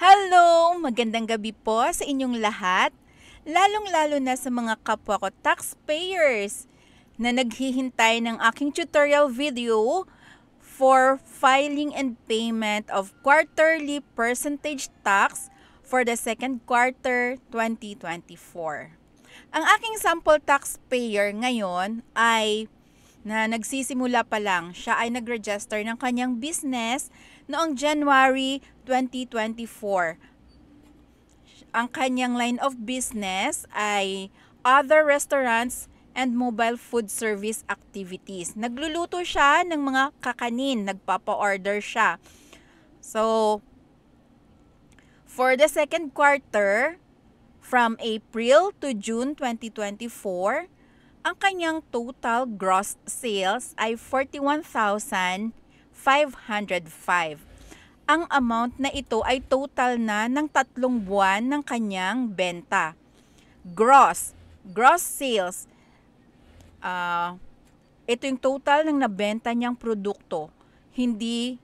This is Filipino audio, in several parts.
Hello! Magandang gabi po sa inyong lahat, lalong-lalo na sa mga kapwa ko taxpayers na naghihintay ng aking tutorial video for filing and payment of quarterly percentage tax for the second quarter 2024. Ang aking sample taxpayer ngayon ay na nagsisimula pa lang, siya ay nag-register ng kanyang business noong January 2024. Ang kanyang line of business ay other restaurants and mobile food service activities. Nagluluto siya ng mga kakanin, nagpapa-order siya. So, for the second quarter, from April to June 2024, ang kanyang total gross sales ay 41,505. Ang amount na ito ay total na ng tatlong buwan ng kanyang benta. Gross, gross sales, uh, ito yung total ng nabenta niyang produkto. Hindi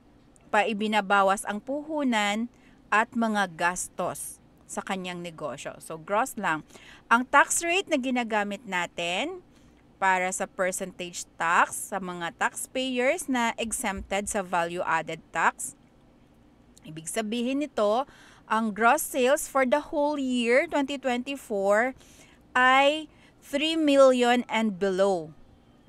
pa ibinabawas ang puhunan at mga gastos sa kanyang negosyo. So, gross lang. Ang tax rate na ginagamit natin para sa percentage tax sa mga taxpayers na exempted sa value-added tax. Ibig sabihin nito, ang gross sales for the whole year 2024 ay 3 million and below.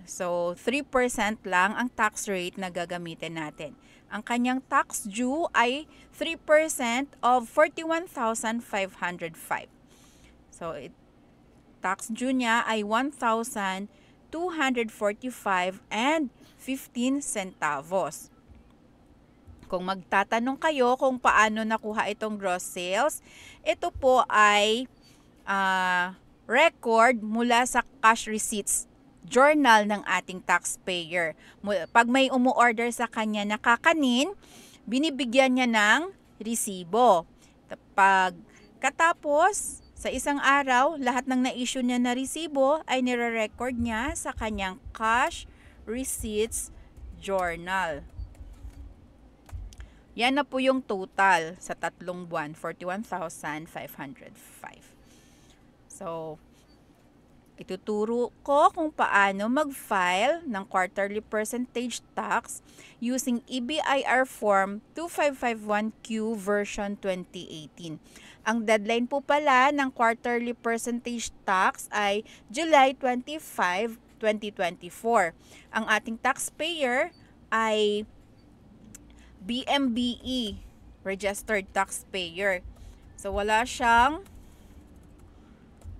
So, 3% lang ang tax rate na gagamitin natin. Ang kanyang tax due ay 3% of 41,505. So, it, tax due niya ay 1,245 and 15 centavos. Kung magtatanong kayo kung paano nakuha itong gross sales, ito po ay uh, record mula sa cash receipts journal ng ating taxpayer. Pag may umu-order sa kanya na kakanin, binibigyan niya ng resibo. Pag katapos, sa isang araw, lahat ng na-issue niya na resibo ay nire-record niya sa kanyang cash receipts journal. Yan na po yung total sa tatlong buwan, 41,505. So, Ituturo ko kung paano mag-file ng quarterly percentage tax using EBIR Form 2551Q version 2018. Ang deadline po pala ng quarterly percentage tax ay July 25, 2024. Ang ating taxpayer ay BMBE, registered taxpayer. So wala siyang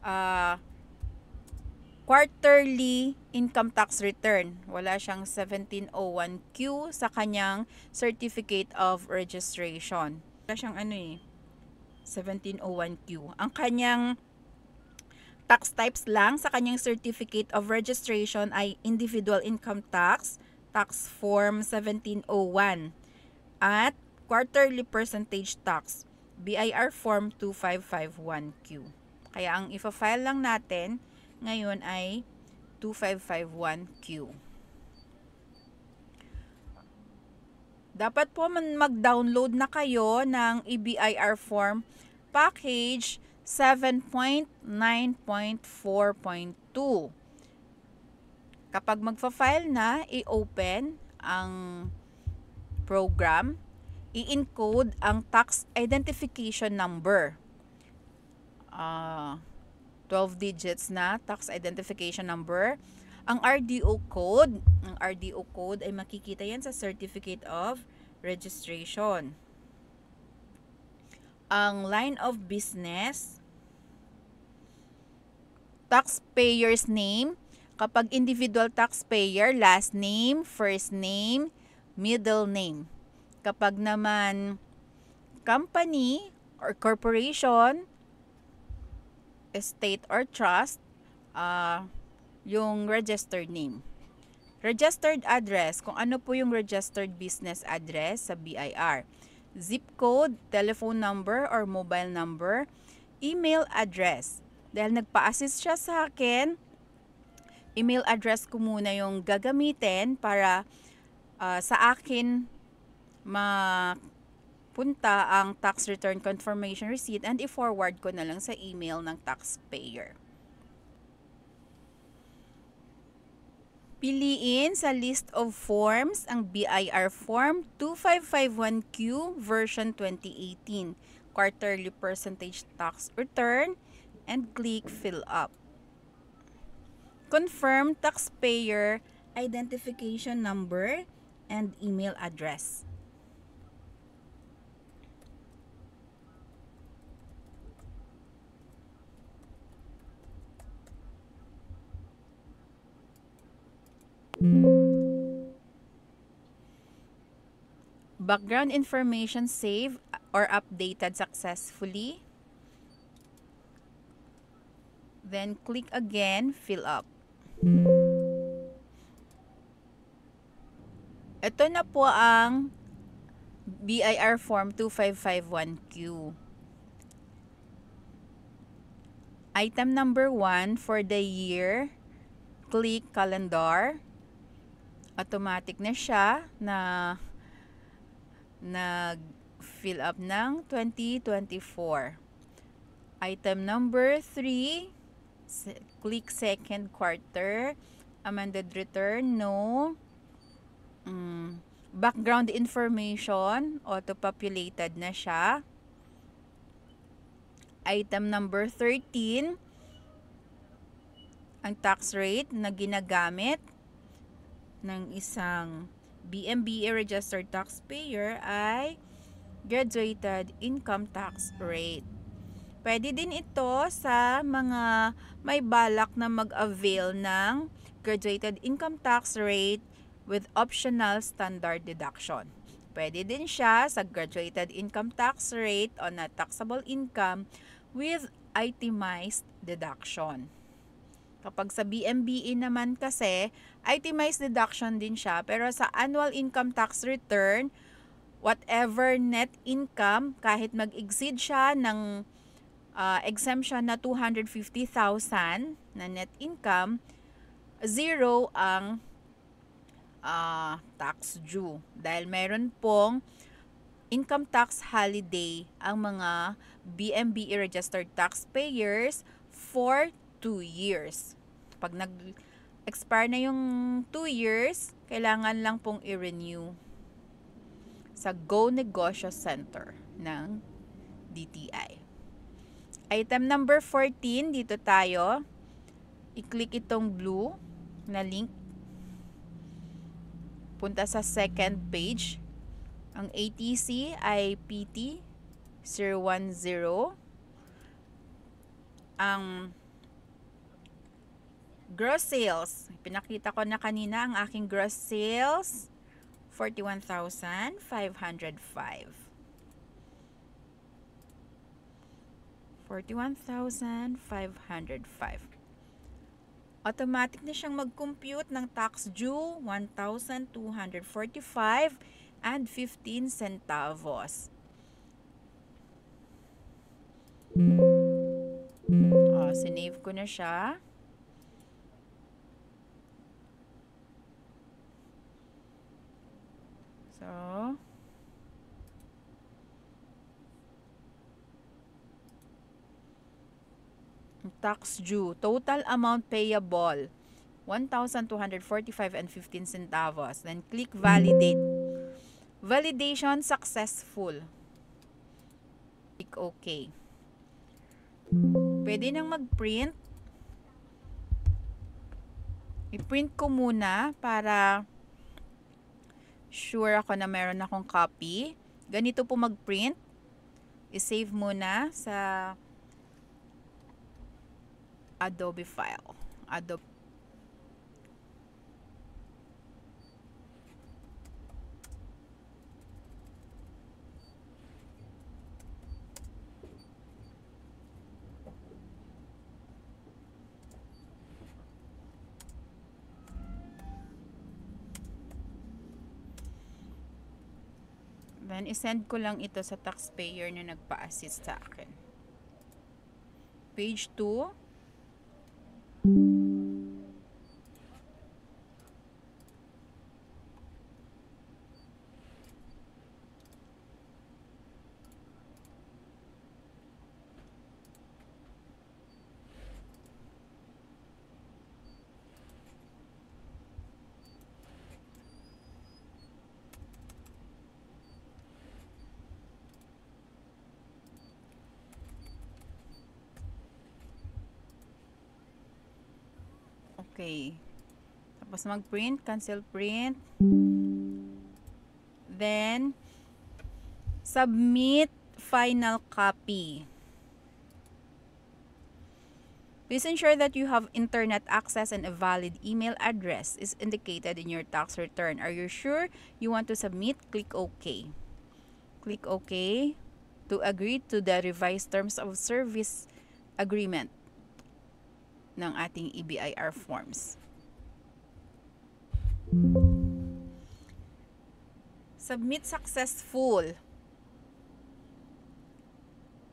uh, quarterly income tax return. Wala siyang 1701Q sa kanyang certificate of registration. Wala siyang ano eh, 1701Q. Ang kanyang tax types lang sa kanyang certificate of registration ay individual income tax, tax form 1701, at quarterly percentage tax, BIR form 2551Q. Kaya ang ifa-file lang natin ngayon ay 2551Q. Dapat po mag-download na kayo ng EBIR form package 7.9.4.2. Kapag magfa-file na, i-open ang program, i-encode ang tax identification number. Uh, 12 digits na tax identification number. Ang RDO code, ang RDO code ay makikita yan sa Certificate of Registration. Ang line of business, taxpayer's name, kapag individual taxpayer, last name, first name, middle name. Kapag naman company or corporation, estate or trust, uh, yung registered name. Registered address, kung ano po yung registered business address sa BIR. Zip code, telephone number or mobile number, email address. Dahil nagpa-assist siya sa akin, email address ko muna yung gagamitin para uh, sa akin ma punta ang tax return confirmation receipt and i-forward ko na lang sa email ng taxpayer. Piliin sa list of forms ang BIR Form 2551Q version 2018 quarterly percentage tax return and click fill up. Confirm taxpayer identification number and email address. Background information saved or updated successfully. Then click again, fill up. Ito na po ang BIR Form 2551Q. Item number 1 for the year, click calendar automatic na siya na nag-fill up ng 2024. Item number 3, click second quarter, amended return, no. Mm, background information, auto-populated na siya. Item number 13, ang tax rate na ginagamit ng isang BMBA registered taxpayer ay graduated income tax rate. Pwede din ito sa mga may balak na mag-avail ng graduated income tax rate with optional standard deduction. Pwede din siya sa graduated income tax rate on a taxable income with itemized deduction. Kapag sa BMBE naman kasi, itemized deduction din siya. Pero sa annual income tax return, whatever net income, kahit mag-exceed siya ng uh, exemption na 250,000 na net income, zero ang uh, tax due. Dahil meron pong income tax holiday ang mga BMBE registered taxpayers for 2 years. Pag nag-expire na yung 2 years, kailangan lang pong i-renew sa Go Negosyo Center ng DTI. Item number 14, dito tayo. I-click itong blue na link. Punta sa second page. Ang ATC ay PT 010. Ang Gross sales. Pinakita ko na kanina ang aking gross sales. 41,505. 41,505. Automatic na siyang mag-compute ng tax due 1,245 and 15 centavos. Oh, sinave ko na siya. Tax due. Total amount payable, 1,245 and 15 centavos. Then click validate. Validation successful. Click OK. Pwede nang mag-print. I-print ko muna para sure ako na meron akong copy. Ganito po mag-print. I-save muna sa Adobe file. Adobe Then, isend ko lang ito sa taxpayer na nagpa-assist sa akin. Page 2. Okay. Tapos mag-print, cancel print. Then, submit final copy. Please ensure that you have internet access and a valid email address is indicated in your tax return. Are you sure you want to submit? Click OK. Click OK to agree to the revised terms of service agreement ng ating EBIR forms. Submit successful.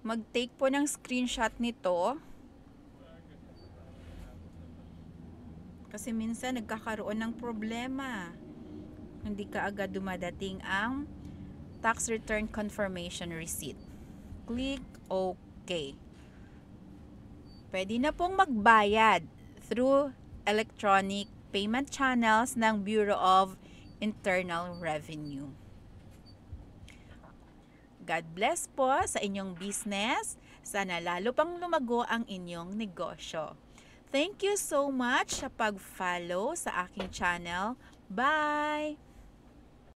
Mag-take po ng screenshot nito. Kasi minsan nagkakaroon ng problema. Hindi ka agad dumadating ang tax return confirmation receipt. Click OK. Pwede na pong magbayad through electronic payment channels ng Bureau of Internal Revenue. God bless po sa inyong business. Sana lalo pang lumago ang inyong negosyo. Thank you so much sa pag-follow sa aking channel. Bye!